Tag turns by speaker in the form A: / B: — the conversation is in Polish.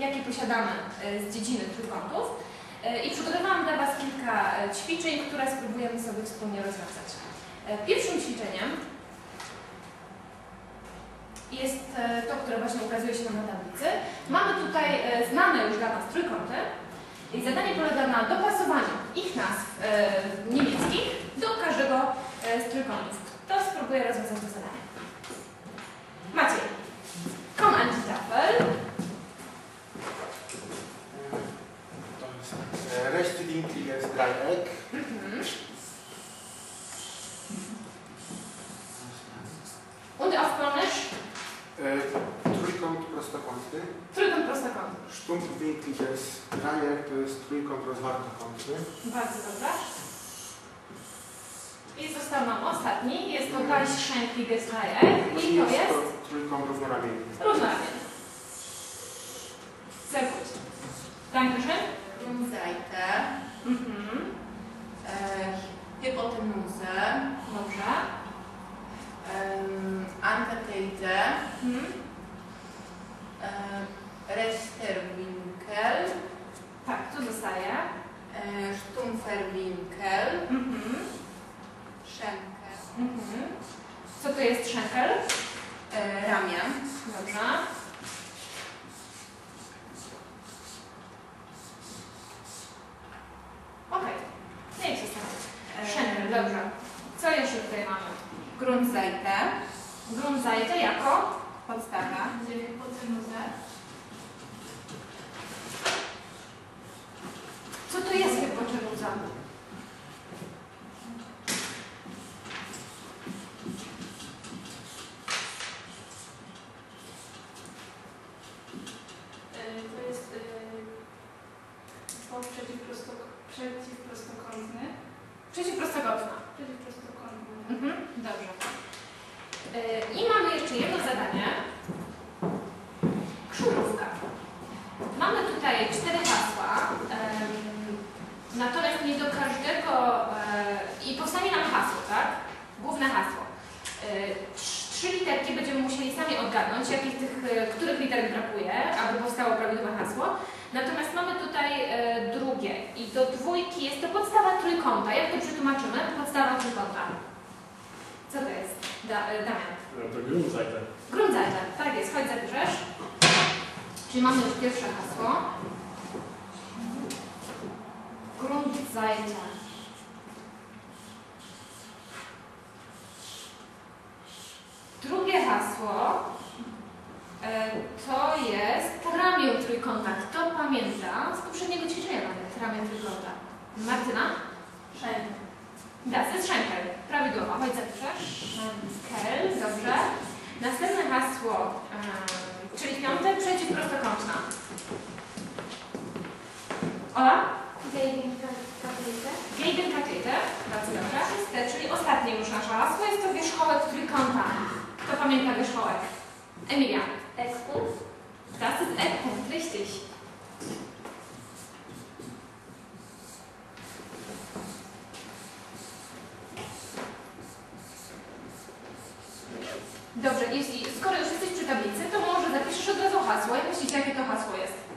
A: jakie posiadamy e, z dziedziny trójkątów. E, I przygotowałam dla Was kilka e, ćwiczeń, które spróbujemy sobie wspólnie rozwiązać. Pierwszym ćwiczeniem jest to, które właśnie ukazuje się nam na tablicy. Mamy tutaj znane już dla nas trójkąty i zadanie polega na dopasowaniu ich nazw niemieckich do każdego z trójkątów. Kto spróbuje rozwiązać to zadanie? Maciej. Komm an die Tafel.
B: To jest e,
A: Mhm. Und auf Polnisch
B: E, Trójkąt prostokątny.
A: trójkąt prostokątny.
B: Stumpfwinkliges Dreieck to jest trójkąt rozwartokątny.
A: Bardzo dobrze. I został nam ostatni. Jest to Gleichschenkliges Dreieck. I to jest
B: to trójkąt równoramienny.
A: Równoramienny. Sehr gut. Dankeschön.
C: Grundseite,
A: Mhm.
C: e, hypotenuzę,
A: Dobrze.
C: em, Antetheide,
A: Mhm.
C: e, Resterwinkel,
A: Tak, tu zostaje.
C: e, Stumpferwinkel,
A: Mhm.
C: Schenkel,
A: Mhm. Co to jest szenkel?
C: e, ramię,
A: Dobrze. Okej. Nie jest
C: e,
A: Szenkel, dobrze. Co jeszcze tutaj mamy?
C: Grundseite,
A: Grundseite jako?
C: Podstawa,
A: Hypotenuzę. Co to jest hypotenuza?
D: E, To jest e, tło przeciwprostok- przeciwprostokątny.
A: Przeciwprostokątna.
D: Przeciwprostokątny.
A: Mhm, dobrze. Yy, I mamy jeszcze jedno zadanie. Krzyżówka. Mamy tutaj cztery hasła, em, natomiast nie do każdego e, i powstanie nam hasło, tak? Główne hasło. Yy, trz- Trzy literki będziemy musieli sami odgadnąć, jakich tych, e, których liter brakuje, aby powstało prawidłowe hasło. Natomiast mamy tutaj e, drugie i do dwójki jest to podstawa trójkąta. Jak to przetłumaczymy? Podstawa trójkąta. Co to jest, da, e, Damian?
E: No to Grundseite.
A: Grundseite. Tak jest, chodź zapiszesz. Czyli mamy już pierwsze hasło. Grundseite. Drugie hasło e, to jest ramię trójkąta. Kto pamięta z poprzedniego ćwiczenia nawet ramię trójkąta? Martyna?
D: Schenkel.
A: Da, to jest Schenkel. Prawidłowo. Chodź zapiszesz. Schenkel, dobrze. Następne hasło, em, czyli piąte, przeciwprostokątna. Ola? Gegenkathete. Bardzo dobrze. Szóste, czyli ostatnie już nasze hasło, jest to wierzchołek trójkąta. Kto pamięta wierzchołek? Emilia.
D: Eckpunkt.
A: Das ist Eckpunkt, richtig. Dobrze, jeśli, skoro już jesteś przy tablicy, to może zapiszesz od razu hasło. Jak myślicie, jakie to hasło jest?